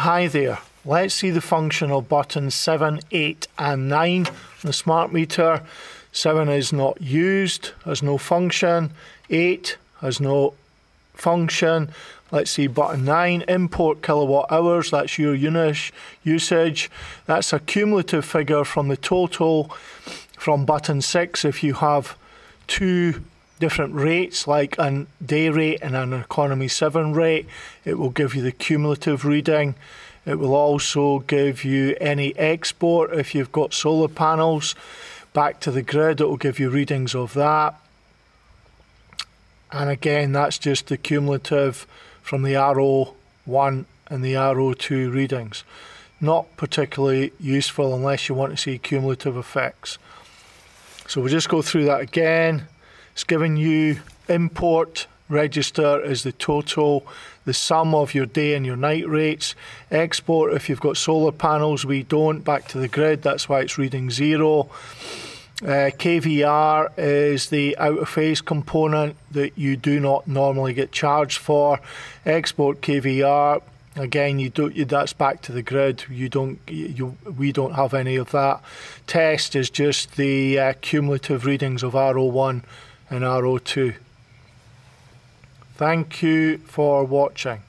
Hi there. Let's see the function of buttons 7, 8 and 9 on the smart meter. 7 is not used, has no function. 8 has no function. Let's see button 9, import kilowatt hours, that's your unit usage. That's a cumulative figure from the total from button 6 if you have two different rates like a day rate and an economy 7 rate. It will give you the cumulative reading. It will also give you any export if you've got solar panels. Back to the grid it will give you readings of that. And again that's just the cumulative from the RO1 and the RO2 readings. Not particularly useful unless you want to see cumulative effects. So we'll just go through that again it's giving you import register is the total, the sum of your day and your night rates. Export, if you've got solar panels, we don't, back to the grid, that's why it's reading zero. Uh, KVR is the out of phase component that you do not normally get charged for. Export KVR, again you you, that's back to the grid you don't you we don't have any of that test is just the uh, cumulative readings of ro1 and RO2. Thank you for watching.